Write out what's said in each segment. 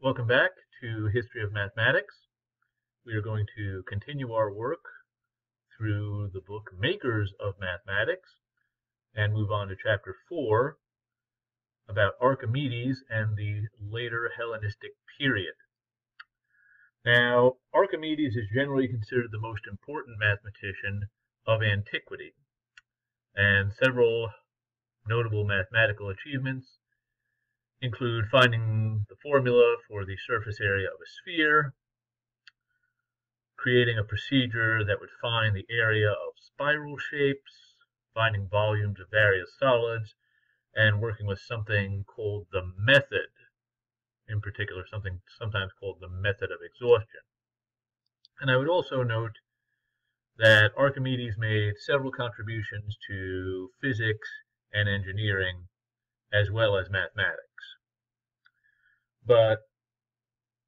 Welcome back to History of Mathematics. We are going to continue our work through the book Makers of Mathematics and move on to chapter 4 about Archimedes and the later Hellenistic period. Now, Archimedes is generally considered the most important mathematician of antiquity, and several notable mathematical achievements include finding the formula for the surface area of a sphere, creating a procedure that would find the area of spiral shapes, finding volumes of various solids, and working with something called the method, in particular something sometimes called the method of exhaustion. And I would also note that Archimedes made several contributions to physics and engineering as well as mathematics. But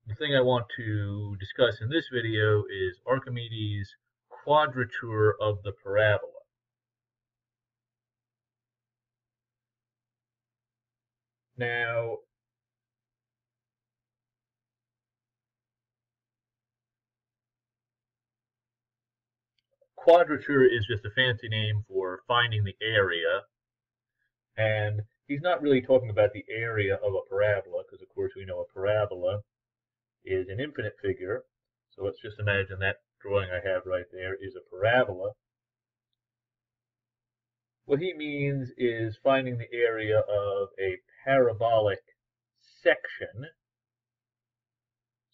the thing I want to discuss in this video is Archimedes' quadrature of the parabola. Now, quadrature is just a fancy name for finding the area. And he's not really talking about the area of a parabola, because of course we know a parabola is an infinite figure. So let's just imagine that drawing I have right there is a parabola. What he means is finding the area of a parabolic section.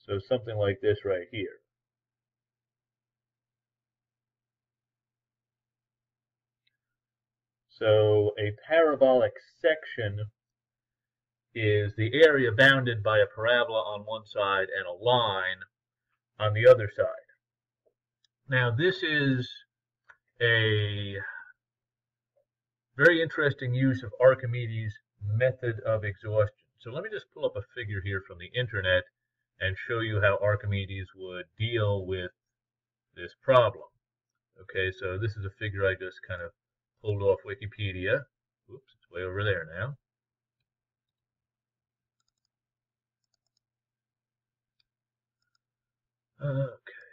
So something like this right here. So a parabolic section is the area bounded by a parabola on one side and a line on the other side. Now this is a very interesting use of Archimedes' method of exhaustion. So let me just pull up a figure here from the internet and show you how Archimedes would deal with this problem. Okay, so this is a figure I just kind of pulled off Wikipedia. Oops, it's way over there now. Okay.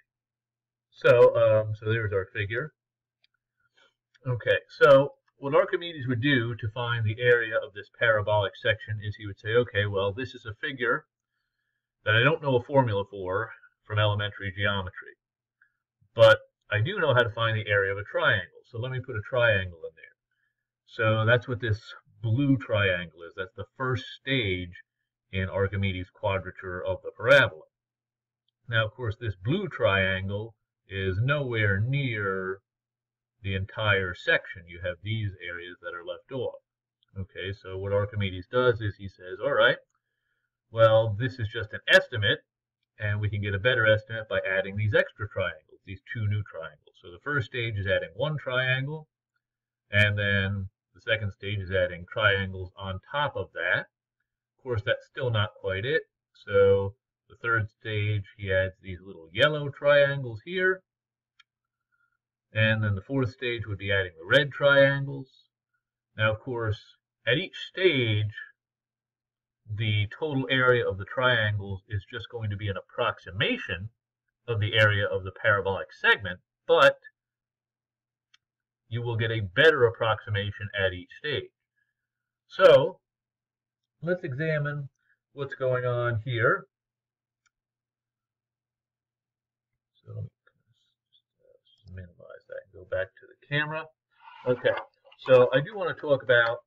So, um, so there's our figure. Okay, so what Archimedes would do to find the area of this parabolic section is he would say, okay, well, this is a figure that I don't know a formula for from elementary geometry, but I do know how to find the area of a triangle. So let me put a triangle in there. So that's what this blue triangle is. That's the first stage in Archimedes' quadrature of the parabola. Now, of course, this blue triangle is nowhere near the entire section. You have these areas that are left off. Okay, so what Archimedes does is he says, all right, well, this is just an estimate, and we can get a better estimate by adding these extra triangles, these two new triangles. So the first stage is adding one triangle, and then the second stage is adding triangles on top of that. Of course, that's still not quite it. So the third stage, he adds these little yellow triangles here. And then the fourth stage would be adding the red triangles. Now, of course, at each stage, the total area of the triangles is just going to be an approximation of the area of the parabolic segment, but you will get a better approximation at each stage. So, let's examine what's going on here. So let me just uh, minimize that and go back to the camera. Okay, so I do want to talk about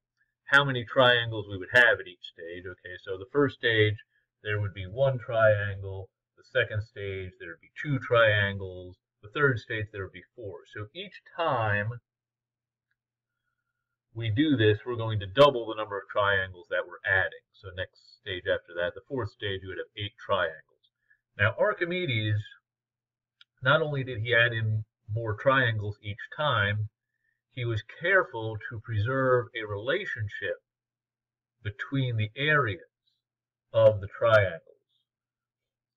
how many triangles we would have at each stage. Okay, so the first stage, there would be one triangle. Second stage, there would be two triangles. The third stage, there would be four. So each time we do this, we're going to double the number of triangles that we're adding. So next stage after that, the fourth stage, you would have eight triangles. Now Archimedes not only did he add in more triangles each time, he was careful to preserve a relationship between the areas of the triangles.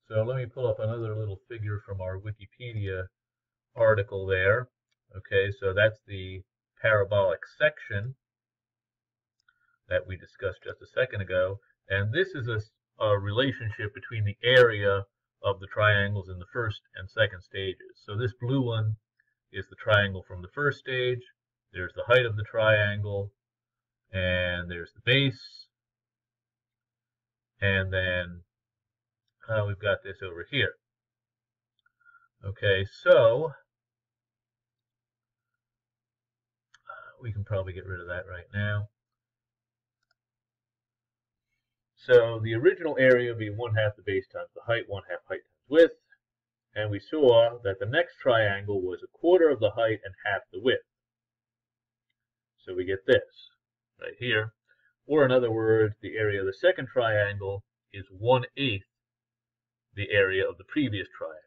So let me pull up another little figure from our Wikipedia article there. Okay, so that's the parabolic section that we discussed just a second ago. And this is a, a relationship between the area of the triangles in the first and second stages. So this blue one is the triangle from the first stage. There's the height of the triangle, and there's the base. And then uh, we've got this over here. Okay, so we can probably get rid of that right now. So the original area would be 1 half the base times the height, 1 half height times width. And we saw that the next triangle was a quarter of the height and half the width. So we get this right here. Or in other words, the area of the second triangle is 1 eighth the area of the previous triangle.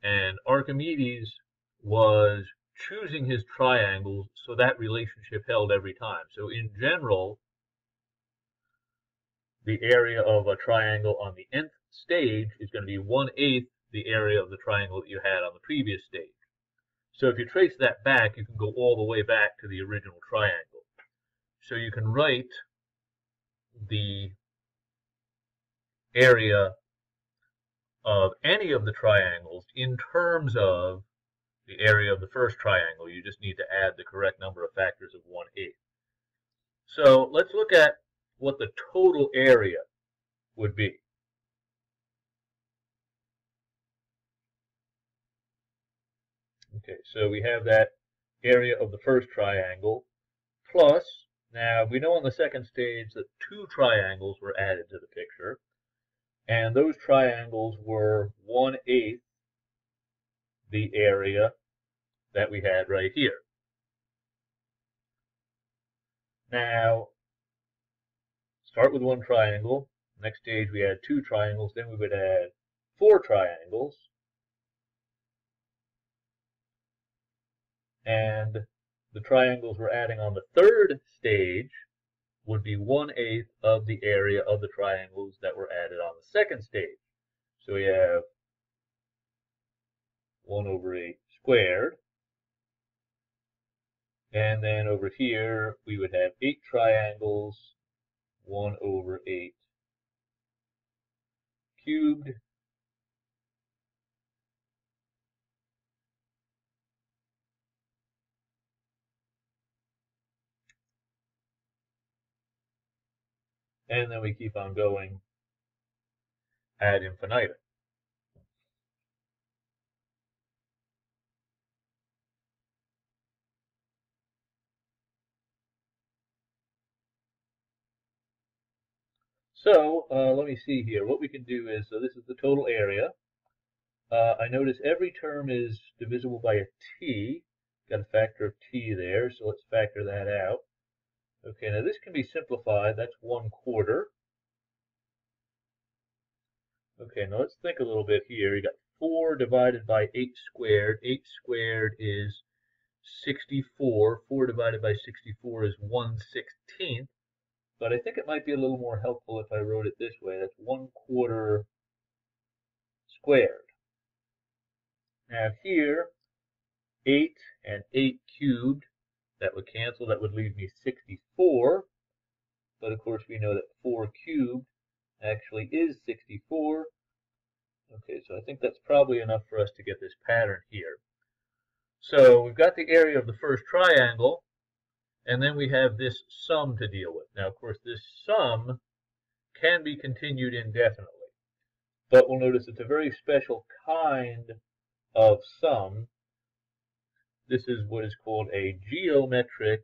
And Archimedes was choosing his triangles so that relationship held every time. So in general, the area of a triangle on the nth stage is going to be 1 eighth the area of the triangle that you had on the previous stage. So if you trace that back, you can go all the way back to the original triangle. So you can write the area of any of the triangles in terms of the area of the first triangle. You just need to add the correct number of factors of 1 eighth. So let's look at what the total area would be. Okay, so we have that area of the first triangle plus, now we know on the second stage that two triangles were added to the picture, and those triangles were 1 eighth the area that we had right here. Now, start with one triangle. Next stage we add two triangles, then we would add four triangles. And the triangles we're adding on the third stage would be 1 eighth of the area of the triangles that were added on the second stage. So we have 1 over 8 squared. And then over here, we would have 8 triangles, 1 over 8 cubed. And then we keep on going ad infinitum. So uh, let me see here. What we can do is, so this is the total area. Uh, I notice every term is divisible by a t. Got a factor of t there, so let's factor that out. Okay, now this can be simplified. That's 1 quarter. Okay, now let's think a little bit here. You got 4 divided by 8 squared. 8 squared is 64. 4 divided by 64 is 1 16th. But I think it might be a little more helpful if I wrote it this way. That's 1 quarter squared. Now here, 8 and 8 cubed that would cancel. That would leave me 64. But of course, we know that 4 cubed actually is 64. Okay, so I think that's probably enough for us to get this pattern here. So we've got the area of the first triangle, and then we have this sum to deal with. Now, of course, this sum can be continued indefinitely. But we'll notice it's a very special kind of sum this is what is called a geometric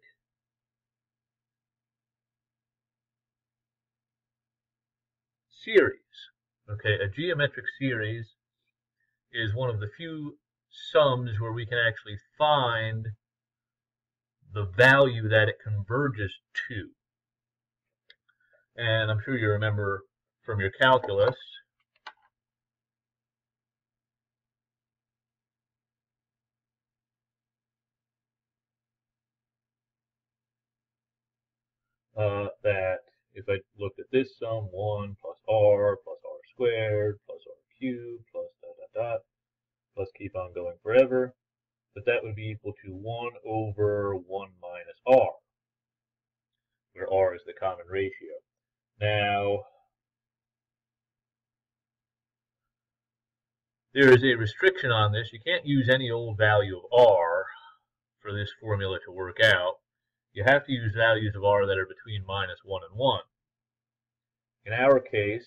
series. Okay, a geometric series is one of the few sums where we can actually find the value that it converges to. And I'm sure you remember from your calculus uh, that if I looked at this sum, 1 plus r plus r squared plus r cubed plus dot dot dot, plus keep on going forever, that that would be equal to 1 over 1 minus r, where r is the common ratio. Now, there is a restriction on this. You can't use any old value of r for this formula to work out. You have to use values of r that are between minus 1 and 1. In our case,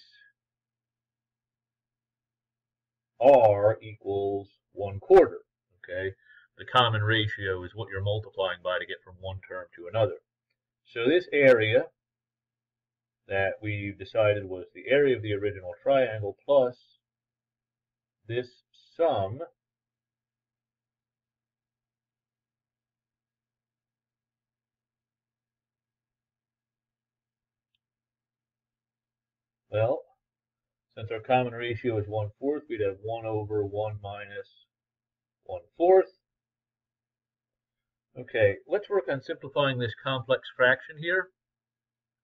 r equals 1 quarter. Okay, The common ratio is what you're multiplying by to get from one term to another. So this area that we decided was the area of the original triangle plus this sum Well, since our common ratio is 1 fourth, we'd have 1 over 1 minus 1 fourth. Okay, let's work on simplifying this complex fraction here.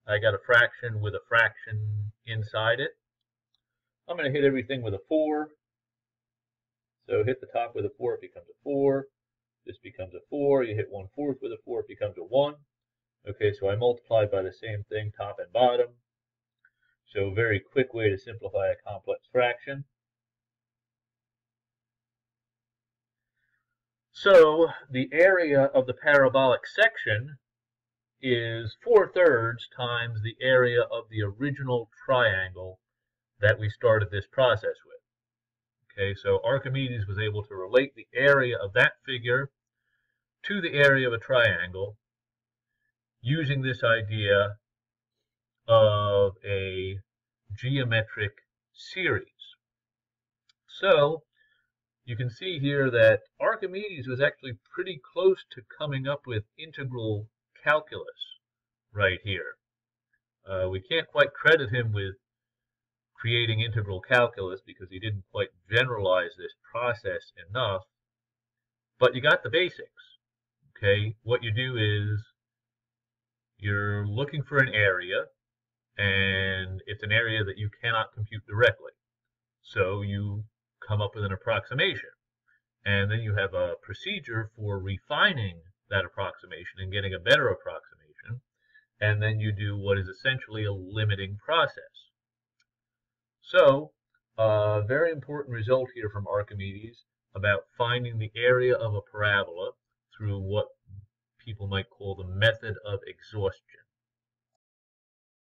I got a fraction with a fraction inside it. I'm going to hit everything with a 4. So hit the top with a 4, it becomes a 4. This becomes a 4. You hit 1 fourth with a 4, it becomes a 1. Okay, so I multiply by the same thing, top and bottom. So a very quick way to simplify a complex fraction. So the area of the parabolic section is 4 thirds times the area of the original triangle that we started this process with. Okay, so Archimedes was able to relate the area of that figure to the area of a triangle using this idea of a geometric series. So you can see here that Archimedes was actually pretty close to coming up with integral calculus right here. Uh, we can't quite credit him with creating integral calculus because he didn't quite generalize this process enough, but you got the basics. Okay, what you do is you're looking for an area, and it's an area that you cannot compute directly. So you come up with an approximation, and then you have a procedure for refining that approximation and getting a better approximation. And then you do what is essentially a limiting process. So, a very important result here from Archimedes about finding the area of a parabola through what people might call the method of exhaustion.